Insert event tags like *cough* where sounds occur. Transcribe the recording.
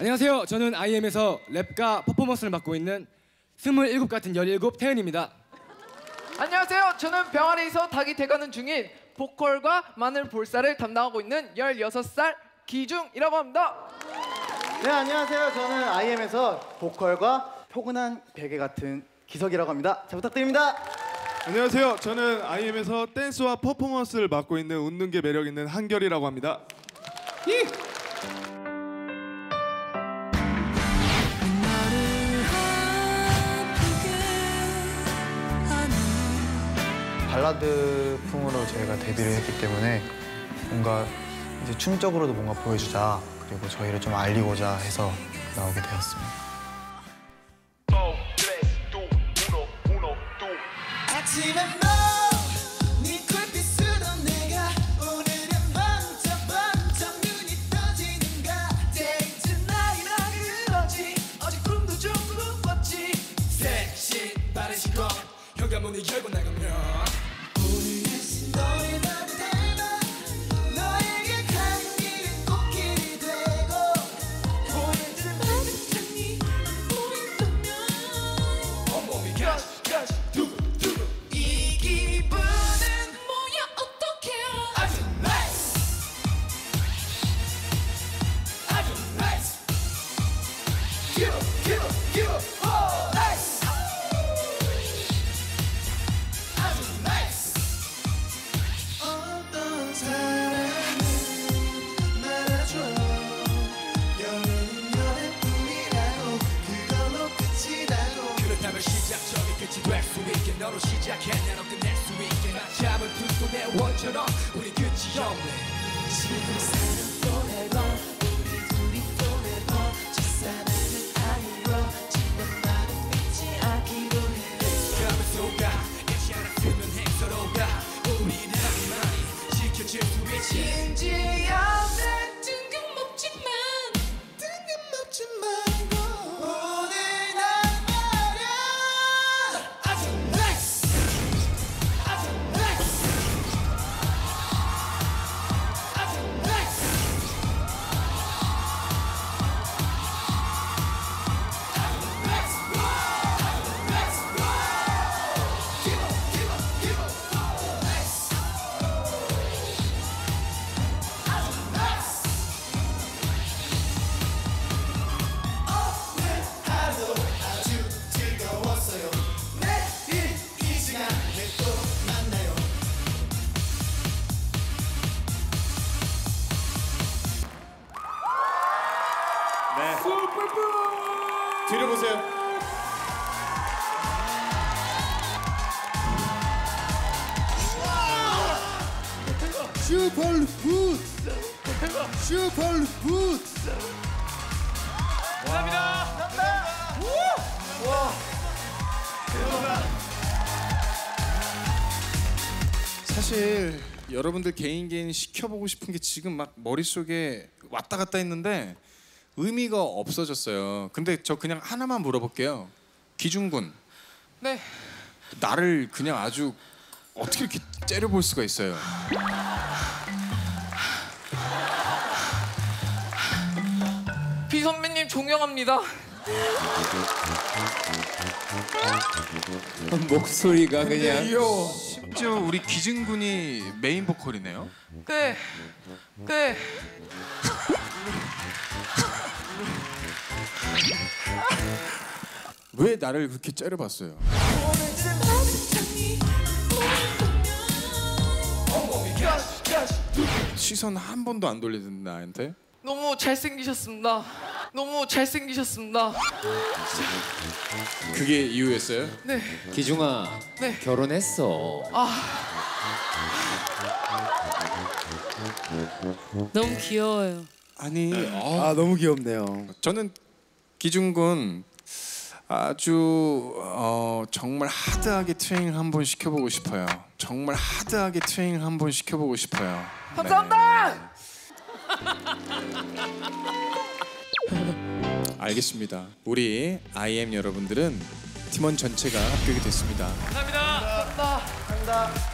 안녕하세요. 저는 IM에서 랩과 퍼포먼스를 맡고 있는 27 같은 17 태연입니다. 안녕하세요. 저는 병아리에서 닭이 돼가는 중인 보컬과 마늘 볼살을 담당하고 있는 16살 기중이라고 합니다. 네 안녕하세요. 저는 IM에서 보컬과 포근한 베개 같은 기석이라고 합니다. 잘 부탁드립니다. 안녕하세요. 저는 IM에서 댄스와 퍼포먼스를 맡고 있는 웃는 게 매력 있는 한결이라고 합니다. 발라드풍으로 저희가 데뷔를 했기 때문에 뭔가 이제 춤적으로도 뭔가 보여주자 그리고 저희를 좀 알리고자 해서 나오게 되었습니다. 아침에 너네 쿨빛으 될수 있게 너로 시작해. 나로 끝낼 수 있게. 나 잡은 두손의 원처럼 우리 끝이 없네 뜬금 뒤로 보세요. 슈퍼루풋 슈퍼루풋 사실 여러분들 개인 개인 시켜보고 싶은 게 지금 막 머릿속에 왔다 갔다 했는데 의미가 없어졌어요. 근데 저 그냥 하나만 물어볼게요. 기중군 네. 나를 그냥 아주 어떻게 이렇게 째려볼 수가 있어요. 비 선배님 존경합니다. 목소리가 그냥 심지어 우리 기중군이 메인 보컬이네요. 네. 네. 왜 나를 그렇게 째려봤어요? 시선 한 번도 안 돌리던 나한테 너무 잘생기셨습니다. 너무 잘생기셨습니다. 그게 이유였어요? 네. 기중아 네. 결혼했어 너무 귀여워요. 아니 어, 아 너무 귀엽네요 저는 기중군 아주 어, 정말 하드하게 트레이닝 한번 시켜보고 싶어요. 정말 하드하게 트레이닝 한번 시켜보고 싶어요. 감사합니다. 네. *laughs* 알겠습니다. 우리 IM 여러분들은 팀원 전체가 합격이 됐습니다. 감사합니다. 감사합니다.